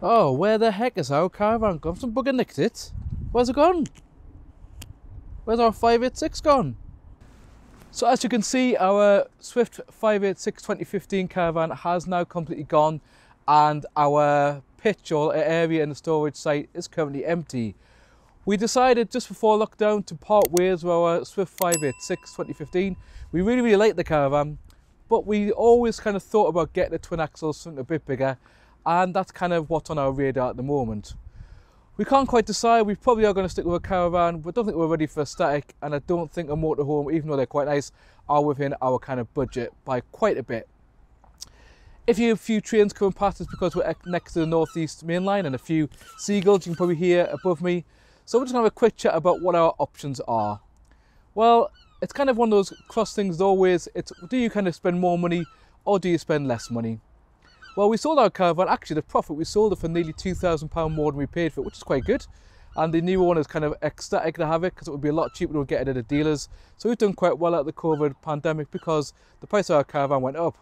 Oh, where the heck is our caravan gone? Some bugger nicked it. Where's it gone? Where's our 586 gone? So as you can see, our Swift 586 2015 caravan has now completely gone and our pitch or area in the storage site is currently empty. We decided just before lockdown to part ways with our Swift 586 2015. We really, really like the caravan, but we always kind of thought about getting a twin axle, something a bit bigger, and that's kind of what's on our radar at the moment. We can't quite decide, we probably are going to stick with a caravan, but don't think we're ready for a static, and I don't think a motorhome, even though they're quite nice, are within our kind of budget by quite a bit. If you have a few trains coming past, it's because we're next to the Northeast Main Line and a few seagulls you can probably hear above me. So we're just going to have a quick chat about what our options are. Well, it's kind of one of those cross things always. It's do you kind of spend more money or do you spend less money? Well, we sold our caravan, actually the profit, we sold it for nearly £2,000 more than we paid for it, which is quite good. And the new owner is kind of ecstatic to have it because it would be a lot cheaper to get it at the dealers. So we've done quite well at the COVID pandemic because the price of our caravan went up.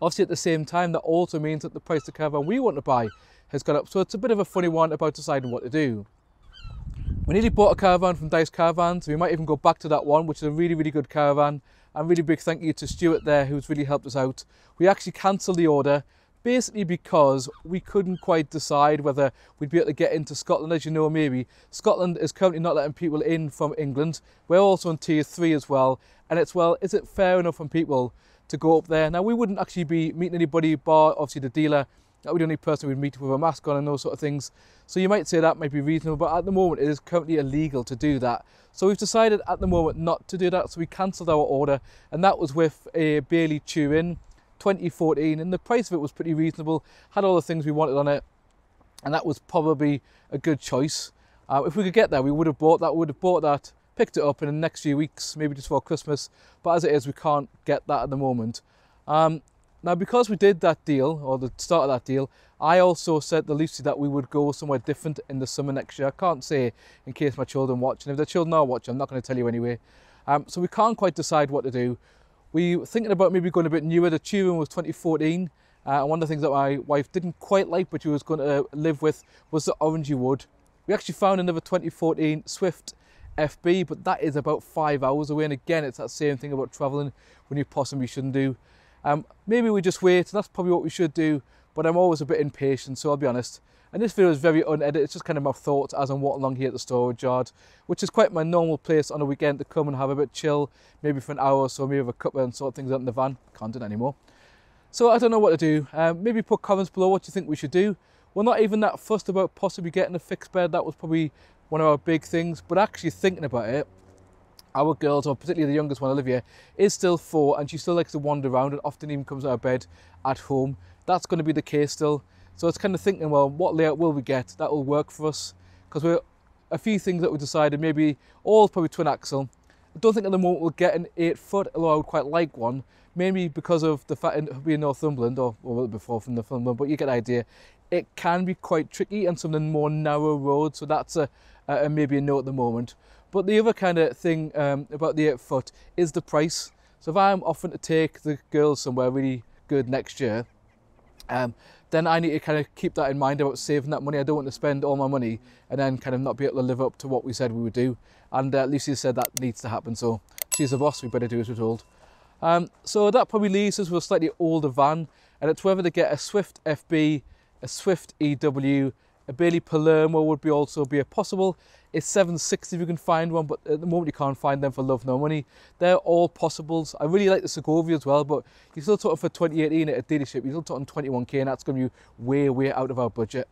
Obviously, at the same time, that also means that the price of the caravan we want to buy has gone up. So it's a bit of a funny one about deciding what to do. We nearly bought a caravan from Dice Caravans. So we might even go back to that one, which is a really, really good caravan. And really big thank you to Stuart there, who's really helped us out. We actually cancelled the order basically because we couldn't quite decide whether we'd be able to get into Scotland. As you know, maybe Scotland is currently not letting people in from England. We're also on tier three as well. And it's, well, is it fair enough on people to go up there. Now, we wouldn't actually be meeting anybody, bar obviously the dealer. That would be the only person we'd meet with a mask on and those sort of things. So you might say that might be reasonable, but at the moment it is currently illegal to do that. So we've decided at the moment not to do that. So we cancelled our order, and that was with a Bailey in, 2014, and the price of it was pretty reasonable. Had all the things we wanted on it, and that was probably a good choice. Uh, if we could get there, we would have bought that. We would have bought that picked it up in the next few weeks, maybe just for Christmas. But as it is, we can't get that at the moment. Um, now, because we did that deal, or the start of that deal, I also said to Lucy that we would go somewhere different in the summer next year. I can't say in case my children watch, and if the children are watching, I'm not going to tell you anyway. Um, so we can't quite decide what to do. We were thinking about maybe going a bit newer. The Turin was 2014. Uh, and one of the things that my wife didn't quite like, but she was going to live with, was the orangey wood. We actually found another 2014 Swift FB, but that is about five hours away. And again, it's that same thing about traveling when you possibly shouldn't do. Um, maybe we just wait, that's probably what we should do, but I'm always a bit impatient, so I'll be honest. And this video is very unedited, it's just kind of my thoughts as I'm walking along here at the storage yard, which is quite my normal place on a weekend to come and have a bit chill, maybe for an hour or so, maybe have a couple and sort things out in the van. Can't do it anymore. So I don't know what to do. Um, maybe put comments below what you think we should do. We're not even that fussed about possibly getting a fixed bed. That was probably one of our big things, but actually thinking about it, our girls, or particularly the youngest one, Olivia, is still four and she still likes to wander around and often even comes out of bed at home. That's going to be the case still. So it's kind of thinking, well, what layout will we get that will work for us? Because we're a few things that we decided, maybe all probably twin axle. I don't think at the moment we'll get an eight foot, although I would quite like one, mainly because of the fact of being Northumberland, or well, before from Northumberland, but you get the idea. It can be quite tricky and some of the more narrow roads, so that's a, uh, maybe a no at the moment. But the other kind of thing um, about the 8 foot is the price. So if I'm offering to take the girls somewhere really good next year, um, then I need to kind of keep that in mind about saving that money. I don't want to spend all my money and then kind of not be able to live up to what we said we would do. And uh, Lucy said that needs to happen. So she's the boss, we better do as we're told. Um, so that probably leaves us with a slightly older van and it's whether to get a Swift FB, a Swift EW, a Bailey Palermo would be also be a possible. It's 760 if you can find one, but at the moment you can't find them for love no money. They're all possibles. I really like the Segovia as well, but you're still talking for 2018 at a dealership, you're still talking 21k, and that's going to be way, way out of our budget.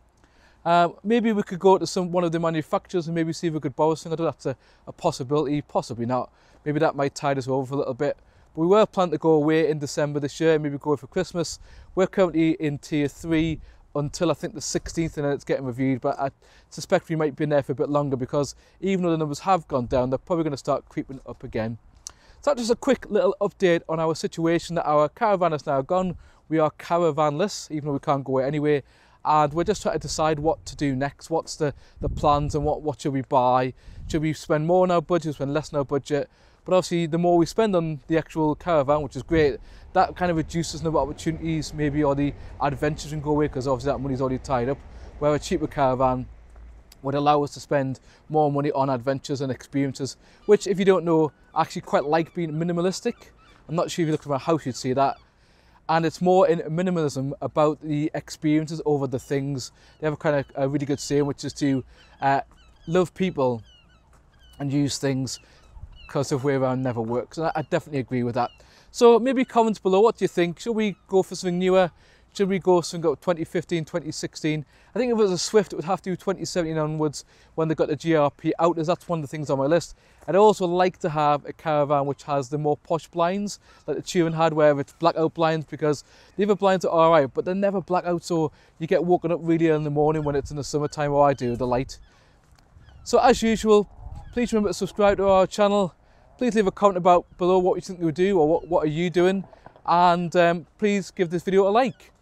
Um, maybe we could go to some one of the manufacturers and maybe see if we could borrow something. I don't know that's a, a possibility, possibly not. Maybe that might tide us over for a little bit. But we were planning to go away in December this year, maybe go for Christmas. We're currently in tier three until I think the 16th and then it's getting reviewed. But I suspect we might be in there for a bit longer because even though the numbers have gone down, they're probably going to start creeping up again. So that's just a quick little update on our situation that our caravan is now gone. We are caravanless, even though we can't go anyway. And we're just trying to decide what to do next. What's the, the plans and what, what should we buy? Should we spend more on our budget, spend less on our budget? But obviously, the more we spend on the actual caravan, which is great, that kind of reduces the opportunities, maybe, or the adventures can go away because obviously that money's already tied up. Where a cheaper caravan would allow us to spend more money on adventures and experiences, which, if you don't know, I actually quite like being minimalistic. I'm not sure if you look at my house, you'd see that. And it's more in minimalism about the experiences over the things. They have a kind of a really good saying, which is to uh, love people and use things because of where around never works. And I, I definitely agree with that. So maybe comments below, what do you think? Should we go for something newer? Should we go something got 2015, 2016? I think if it was a Swift, it would have to be 2017 onwards when they got the GRP out, as that's one of the things on my list. I'd also like to have a caravan which has the more posh blinds, like the Turin had, where it's blackout blinds, because the other blinds are alright, but they're never blackout, so you get woken up really early in the morning when it's in the summertime, or I do, the light. So as usual, please remember to subscribe to our channel. Please leave a comment about below what you think we do or what, what are you doing. And um, please give this video a like.